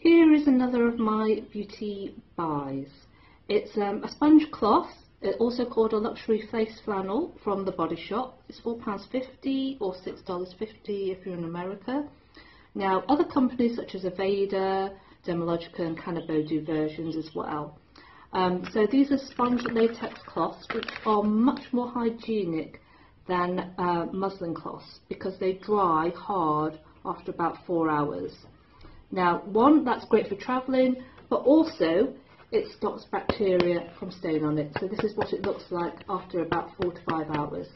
Here is another of my beauty buys. It's um, a sponge cloth, also called a luxury face flannel from the Body Shop. It's £4.50 or $6.50 if you're in America. Now other companies such as Aveda, Dermalogica and Kanebo do versions as well. Um, so these are sponge latex cloths which are much more hygienic than uh, muslin cloths because they dry hard after about four hours. Now, one, that's great for travelling, but also it stops bacteria from staying on it. So this is what it looks like after about four to five hours.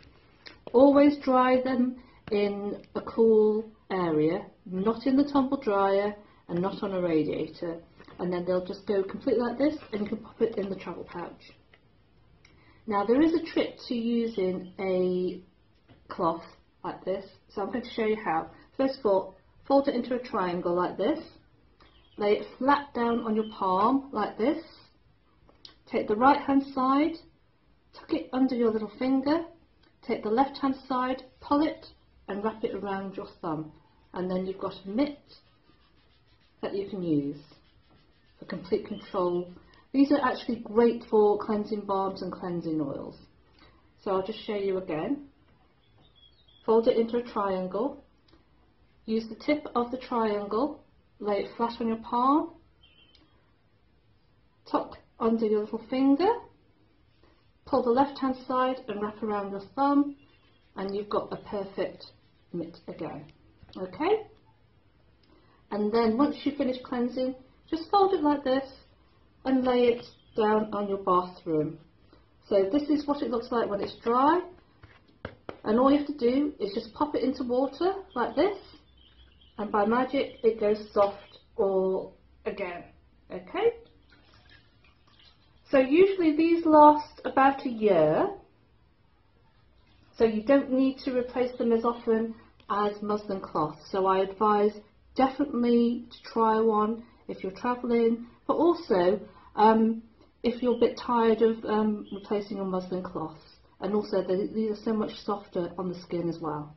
Always dry them in a cool area, not in the tumble dryer and not on a radiator. And then they'll just go completely like this and you can pop it in the travel pouch. Now there is a trick to using a cloth like this, so I'm going to show you how. First of all, fold it into a triangle like this, lay it flat down on your palm like this, take the right hand side, tuck it under your little finger, take the left hand side, pull it and wrap it around your thumb and then you've got a mitt that you can use for complete control. These are actually great for cleansing balms and cleansing oils. So I'll just show you again. Fold it into a triangle, Use the tip of the triangle, lay it flat on your palm, tuck under your little finger, pull the left hand side and wrap around your thumb and you've got a perfect mitt again. Okay? And then once you finish cleansing, just fold it like this and lay it down on your bathroom. So this is what it looks like when it's dry. And all you have to do is just pop it into water like this and by magic it goes soft all again. Okay? So usually these last about a year. So you don't need to replace them as often as muslin cloth. So I advise definitely to try one if you're travelling but also um, if you're a bit tired of um, replacing your muslin cloths and also these are so much softer on the skin as well